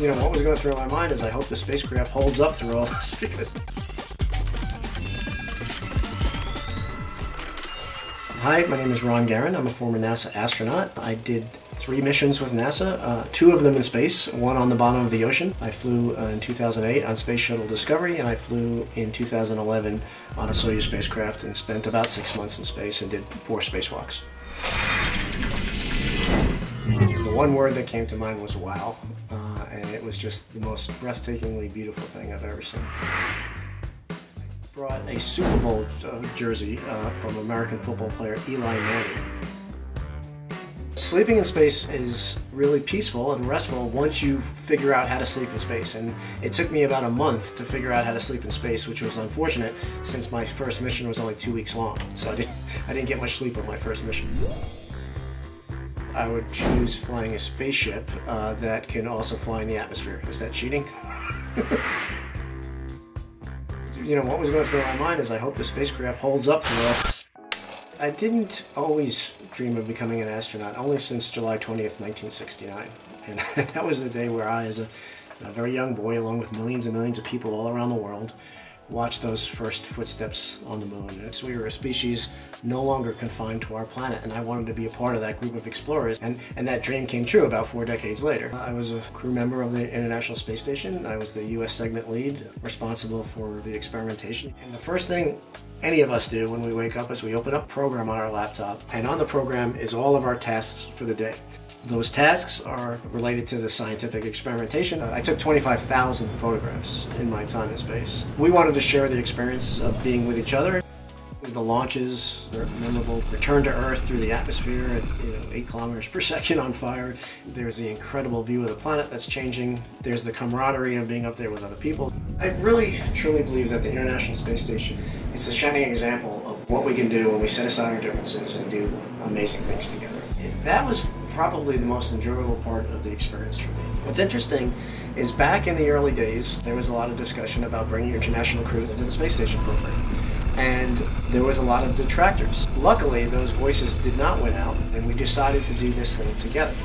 you know, what was going through my mind is I hope the spacecraft holds up through all this because. Hi, my name is Ron Garan. I'm a former NASA astronaut. I did three missions with NASA, uh, two of them in space, one on the bottom of the ocean. I flew uh, in 2008 on Space Shuttle Discovery, and I flew in 2011 on a Soyuz spacecraft and spent about six months in space and did four spacewalks. The one word that came to mind was wow, uh, and it was just the most breathtakingly beautiful thing I've ever seen I brought a Super Bowl uh, jersey uh, from American football player Eli Manning. Sleeping in space is really peaceful and restful once you figure out how to sleep in space. And it took me about a month to figure out how to sleep in space, which was unfortunate since my first mission was only two weeks long. So I didn't, I didn't get much sleep on my first mission. I would choose flying a spaceship uh, that can also fly in the atmosphere. Is that cheating? you know, what was going through my mind is I hope the spacecraft holds up all this. I didn't always dream of becoming an astronaut, only since July 20th, 1969. And that was the day where I, as a, a very young boy, along with millions and millions of people all around the world, watch those first footsteps on the moon. We were a species no longer confined to our planet, and I wanted to be a part of that group of explorers, and, and that dream came true about four decades later. I was a crew member of the International Space Station. I was the U.S. segment lead, responsible for the experimentation. And the first thing any of us do when we wake up is we open up program on our laptop, and on the program is all of our tasks for the day. Those tasks are related to the scientific experimentation. I took 25,000 photographs in my time in space. We wanted to share the experience of being with each other. The launches, are memorable return to Earth through the atmosphere at you know, 8 kilometers per second on fire. There's the incredible view of the planet that's changing. There's the camaraderie of being up there with other people. I really, truly believe that the International Space Station is the shining example of what we can do when we set aside our differences and do amazing things together. That was probably the most enjoyable part of the experience for me. What's interesting is back in the early days, there was a lot of discussion about bringing international crews into the space station program. And there was a lot of detractors. Luckily, those voices did not win out, and we decided to do this thing together.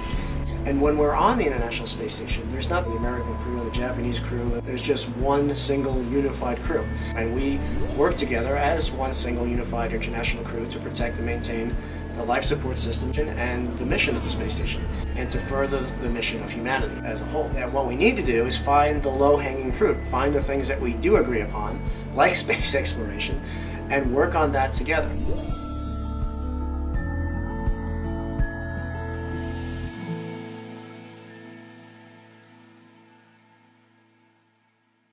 And when we're on the International Space Station, there's not the American crew or the Japanese crew, there's just one single unified crew. And we work together as one single unified international crew to protect and maintain the life support system and the mission of the space station, and to further the mission of humanity as a whole. And what we need to do is find the low-hanging fruit, find the things that we do agree upon, like space exploration, and work on that together.